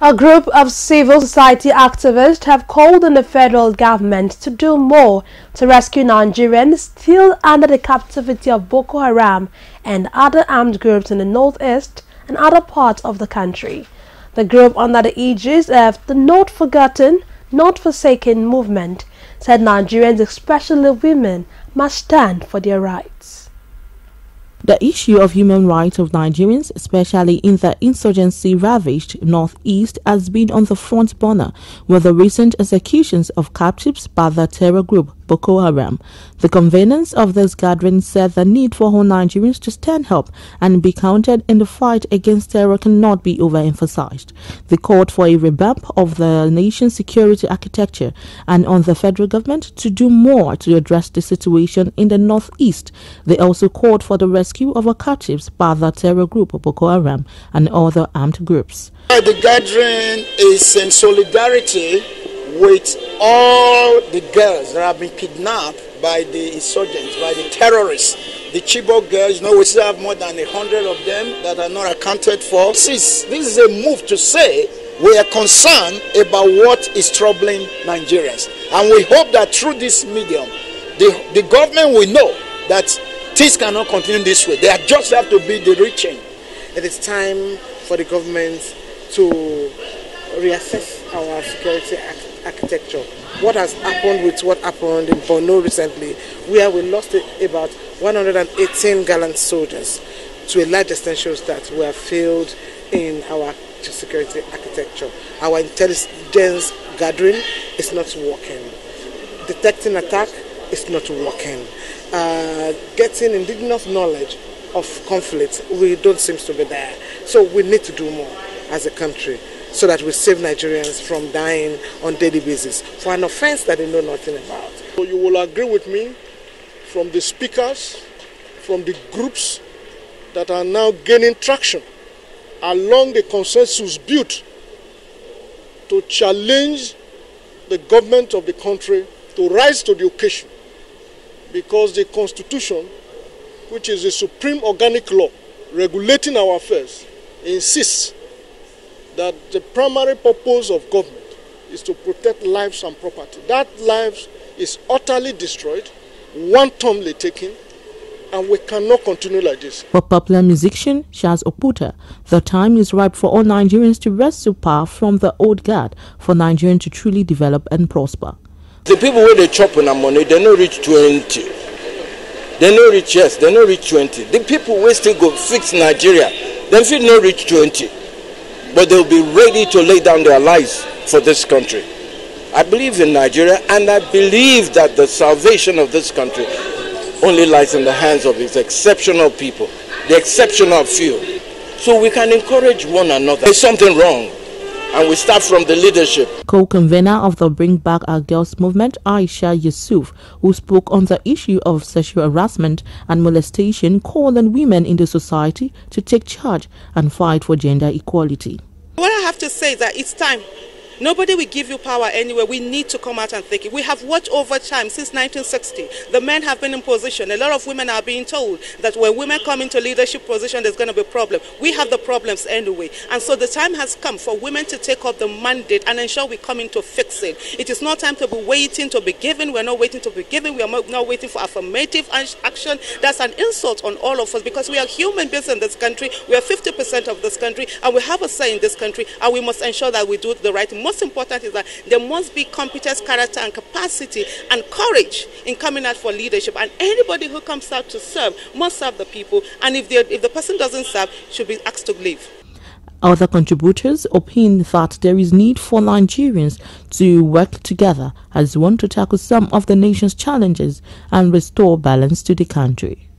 A group of civil society activists have called on the federal government to do more to rescue Nigerians still under the captivity of Boko Haram and other armed groups in the northeast and other parts of the country. The group under the aegis of the Not Forgotten, Not Forsaken movement said Nigerians, especially women, must stand for their rights. The issue of human rights of Nigerians, especially in the insurgency-ravaged northeast, has been on the front burner with the recent executions of captives by the terror group Boko Haram. The conveners of this gathering said the need for all Nigerians to stand up and be counted in the fight against terror cannot be overemphasized. They called for a revamp of the nation's security architecture and on the federal government to do more to address the situation in the northeast. They also called for the rescue of our captives by the terror group Boko Haram and other armed groups. The gathering is in solidarity with all the girls that have been kidnapped by the insurgents, by the terrorists. The Chibok girls, you know, we still have more than a hundred of them that are not accounted for. This is, this is a move to say we are concerned about what is troubling Nigerians. And we hope that through this medium, the, the government will know that things cannot continue this way. They just have to be the reaching. It is time for the government to reassess our security architecture. What has happened with what happened in Borno recently, where we lost about 118 gallant soldiers to a large extent shows that we have failed in our security architecture. Our intelligence gathering is not working. Detecting attack is not working. Uh, getting indigenous knowledge of conflict, we don't seem to be there. So we need to do more as a country so that we save Nigerians from dying on daily basis for an offense that they know nothing about. So you will agree with me from the speakers, from the groups that are now gaining traction along the consensus built to challenge the government of the country to rise to the occasion because the constitution, which is the supreme organic law regulating our affairs, insists that the primary purpose of government is to protect lives and property. That lives is utterly destroyed, wantonly taken, and we cannot continue like this. For popular musician Charles Oputa, the time is ripe for all Nigerians to rescue power from the old guard for Nigerians to truly develop and prosper. The people where they chop on money, they don't reach 20. They don't reach, yes, they don't reach 20. The people where still go fix Nigeria, they feel no reach 20 but they'll be ready to lay down their lives for this country. I believe in Nigeria and I believe that the salvation of this country only lies in the hands of its exceptional people, the exceptional few. So we can encourage one another. There's something wrong and we start from the leadership. Co-convener of the Bring Back Our Girls movement, Aisha Yesufu, who spoke on the issue of sexual harassment and molestation, called on women in the society to take charge and fight for gender equality. What I have to say is that it's time Nobody will give you power anywhere. We need to come out and it. We have watched over time since 1960. The men have been in position. A lot of women are being told that when women come into leadership position, there's going to be a problem. We have the problems anyway. And so the time has come for women to take up the mandate and ensure we come in to fix it. It is not time to be waiting to be given. We're not waiting to be given. We are not waiting for affirmative action. That's an insult on all of us because we are human beings in this country. We are 50% of this country and we have a say in this country and we must ensure that we do the right thing most important is that there must be competence, character, and capacity and courage in coming out for leadership. And anybody who comes out to serve must serve the people. And if, if the person doesn't serve, should be asked to leave. Other contributors opine that there is need for Nigerians to work together as one to tackle some of the nation's challenges and restore balance to the country.